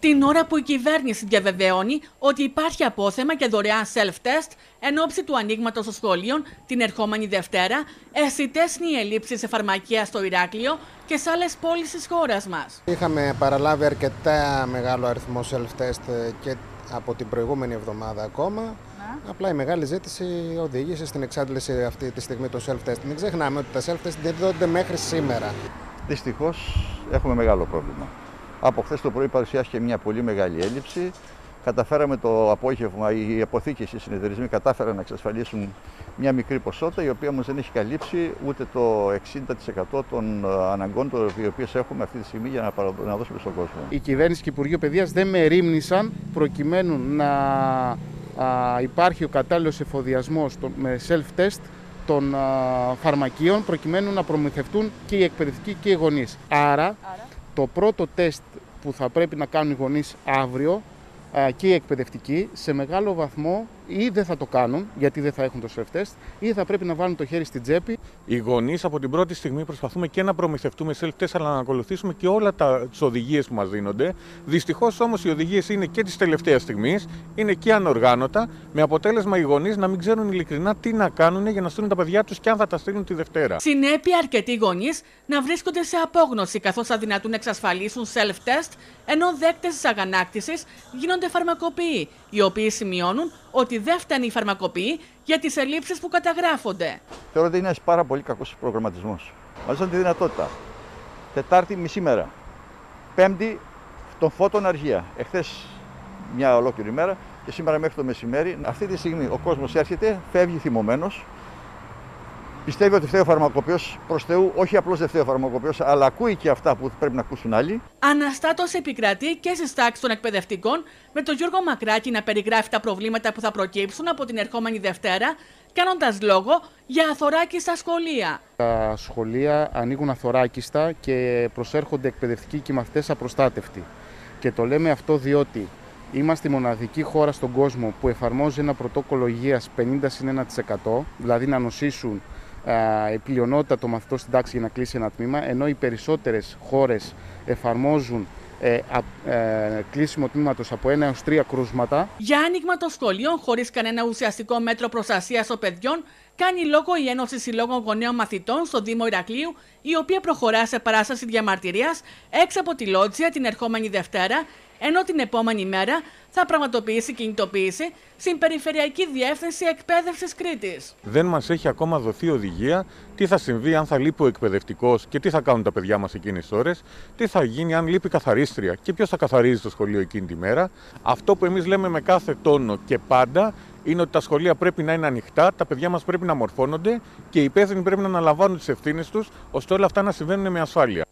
Την ώρα που η κυβέρνηση διαβεβαιώνει ότι υπάρχει απόθεμα και δωρεάν self-test εν ώψη του ανοίγματος των σχολείων την ερχόμενη Δευτέρα, αισθητές είναι οι ελλείψεις σε φαρμακεία στο Ηράκλειο και σε άλλες πόλεις της χώρας μας. Είχαμε παραλάβει αρκετά μεγάλο αριθμό self-test και από την προηγούμενη εβδομάδα ακόμα. Να. Απλά η μεγάλη ζήτηση οδήγησε στην εξάντληση αυτή τη στιγμή των self-test. Μην ξεχνάμε ότι τα self-test δίδονται μέχρι σήμερα. Δυστυχώς έχουμε μεγάλο πρόβλημα. Από χθες το πρωί παρουσιάστηκε μια πολύ μεγάλη έλλειψη. Καταφέραμε το απόγευμα, οι αποθήκες, οι συνεταιρισμοί κατάφεραν να εξασφαλίσουν μια μικρή ποσότητα, η οποία όμως δεν έχει καλύψει ούτε το 60% των αναγκών οι οποίες έχουμε αυτή τη στιγμή για να δώσουμε στον κόσμο. Η κυβέρνηση και η Υπουργείο Παιδείας δεν μερίμνησαν προκειμένου να υπάρχει ο κατάλληλος εφοδιασμός με self-test των φαρμακείων προκειμένου να προμηθευτούν και οι εκπαιδευτικοί και οι γονείς. Άρα το πρώτο τεστ που θα πρέπει να κάνουν οι γονείς αύριο και οι εκπαιδευτικοί σε μεγάλο βαθμό ή δεν θα το κάνουν γιατί δεν θα έχουν το self-test ή θα πρέπει να βάλουν το χέρι στην τσέπη. Οι γονείς από την πρώτη στιγμή προσπαθούμε και να προμηθευτούμε self-test αλλά να ακολουθήσουμε και όλα τις οδηγίες που μας δίνονται. Δυστυχώς όμως οι οδηγίες είναι και της τελευταίας στιγμής, είναι και ανοργάνωτα, με αποτέλεσμα οι γονείς να μην ξέρουν ειλικρινά τι να κάνουν για να στείλουν τα παιδιά τους και αν θα τα στείλουν τη Δευτέρα. Συνέπεια, αρκετοί γονείς να βρίσκονται σε απόγνωση καθώς αδυνατούν να εξασφαλίσουν self-test, ενώ δέκτες της αγανάκτησης γίνονται φαρμακοποιοί, οι οποίοι σημειώνουν ότι δεν φτάνει η φαρμακοποιή για τις ελλείψεις που καταγράφονται. Θεωρώ ότι είναι ένας πάρα πολύ κακός προγραμματισμός. Μας δίνουν τη δυνατότητα. Τετάρτη μισή μέρα. Πέμπτη των φώτων αργία. Εχθές μια ολόκληρη μέρα και σήμερα μέχρι το μεσημέρι. Αυτή τη στιγμή ο κόσμος έρχεται, φεύγει θυμωμένος, Πιστεύει ότι φταίει ο φαρμακοποιός προς Θεού, όχι απλώς δεν φταίει ο φαρμακοποιός, αλλά ακούει και αυτά που πρέπει να ακούσουν άλλοι. Αναστάτως επικρατεί και στις τάξεις των εκπαιδευτικών, με τον Γιώργο Μακράκη να περιγράφει τα προβλήματα που θα προκύψουν από την ερχόμενη Δευτέρα, κάνοντας λόγο για αθωράκιστα σχολεία. Τα σχολεία ανοίγουν αθωράκιστα και προσέρχονται εκπαιδευτικοί και μαθητές απροστάτευτοι. Και το λέμε αυτό διότι Είμαστε η μοναδική χώρα στον κόσμο που εφαρμόζει ένα πρωτόκολλο υγείας 50 1%, δηλαδή να νοσήσουν η πλειονότητα των μαθητών στην τάξη για να κλείσει ένα τμήμα, ενώ οι περισσότερες χώρες εφαρμόζουν ε, ε, κλείσιμο τμήματος από ένα έως τρία κρούσματα. Για άνοιγμα των σχολείων χωρίς κανένα ουσιαστικό μέτρο προστασίας των παιδιών, κάνει λόγο η Ένωση Συλλόγων Γονέων Μαθητών στο Δήμο Ηρακλείου, η οποία προχωρά σε παράσταση διαμαρτυρίας έξω από τη Λότζια την ερχόμενη Δευτέρα ενώ την επόμενη μέρα θα πραγματοποιήσει κινητοποίηση στην Περιφερειακή Διεύθυνση Εκπαίδευσης Κρήτης. Δεν μας έχει ακόμα δοθεί οδηγία τι θα συμβεί αν θα λείπει ο εκπαιδευτικός και τι θα κάνουν τα παιδιά μας εκείνες τις ώρες, τι θα γίνει αν λείπει καθαρίστρια και ποιος θα καθαρίζει το σχολείο εκείνη τη μέρα. Αυτό που εμείς λέμε με κάθε τόνο και πάντα είναι ότι τα σχολεία πρέπει να είναι ανοιχτά, τα παιδιά μας πρέπει να μορφώνονται και οι υπεύθυνοι πρέπει να αναλαμβάνουν τις ευθύνες τους ώστε όλα αυτά να συμβαίνουν με ασφάλεια.